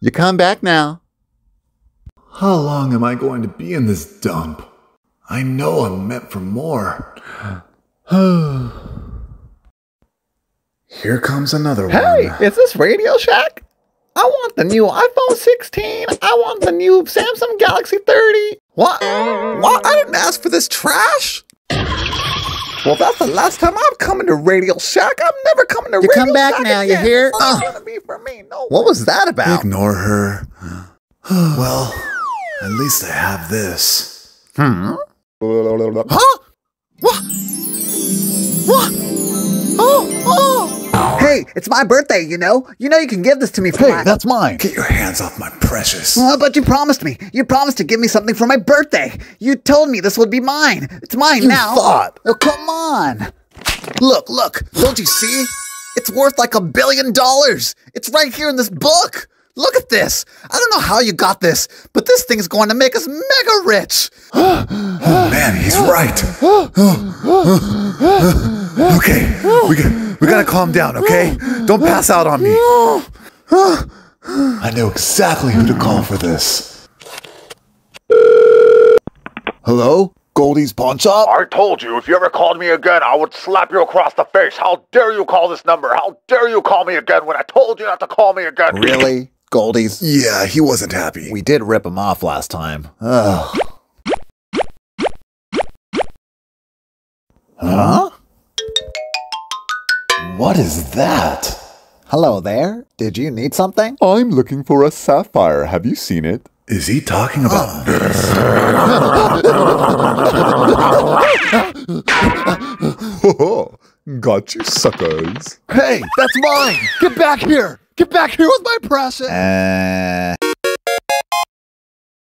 You come back now. How long am I going to be in this dump? I know I'm meant for more. Here comes another Hey, one. Hey, is this Radio Shack? I want the new iPhone 16. I want the new Samsung Galaxy 30. What? What? I didn't ask for this trash. Well, that's the last time I'm coming to Radio Shack. I'm never coming to You Radio Shack. You come back Shack now, you again. hear? It's oh. not gonna be for me. No. What was that about? Ignore her. well, at least I have this. Hmm? Huh? What? What? Oh, oh. Hey, it's my birthday, you know? You know you can give this to me for Hey, my... that's mine. Get your hands off my precious. But you promised me. You promised to give me something for my birthday. You told me this would be mine. It's mine You now. thought. Oh, come on. Look, look. Don't you see? It's worth like a billion dollars. It's right here in this book. Look at this. I don't know how you got this, but this thing's going to make us mega rich. Oh man, he's right. okay, we got, we gotta calm down, okay? Don't pass out on me. I know exactly who to call for this. Hello? Goldie's Pawn Shop? I told you, if you ever called me again, I would slap you across the face. How dare you call this number? How dare you call me again when I told you not to call me again? Really? Goldie's? Yeah, he wasn't happy. We did rip him off last time. Ugh. Huh? What is that? Hello there. Did you need something? I'm looking for a sapphire. Have you seen it? Is he talking about this? Got you, suckers. Hey, that's mine! Get back here! Get back here with my precious! Uh,